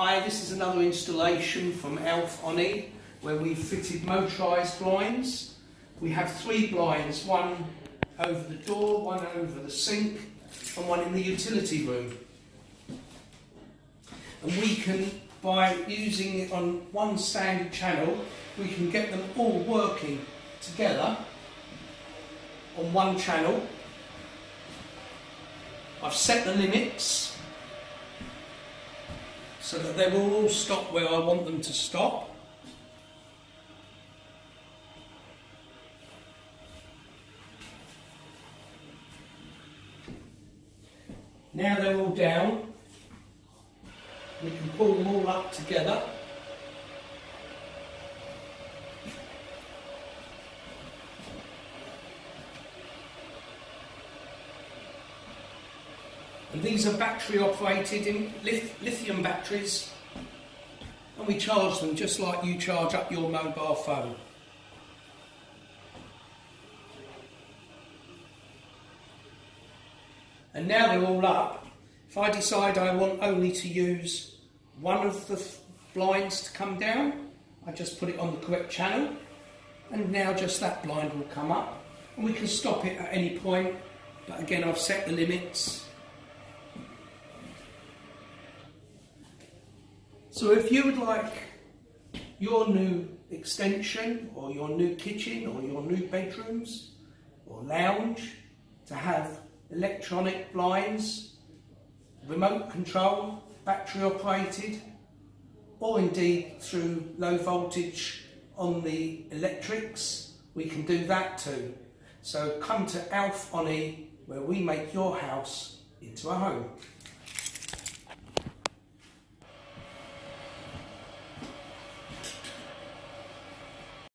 Hi, this is another installation from Elf on E where we've fitted motorised blinds. We have three blinds, one over the door, one over the sink and one in the utility room. And we can, by using it on one standard channel, we can get them all working together on one channel. I've set the limits so that they will all stop where I want them to stop. Now they're all down, we can pull them all up together. And these are battery operated in lithium batteries. And we charge them just like you charge up your mobile phone. And now they're all up, if I decide I want only to use one of the blinds to come down, I just put it on the correct channel. And now just that blind will come up. And we can stop it at any point. But again I've set the limits So if you would like your new extension or your new kitchen or your new bedrooms or lounge to have electronic blinds, remote control, battery operated, or indeed through low voltage on the electrics, we can do that too. So come to Alf Onnie where we make your house into a home.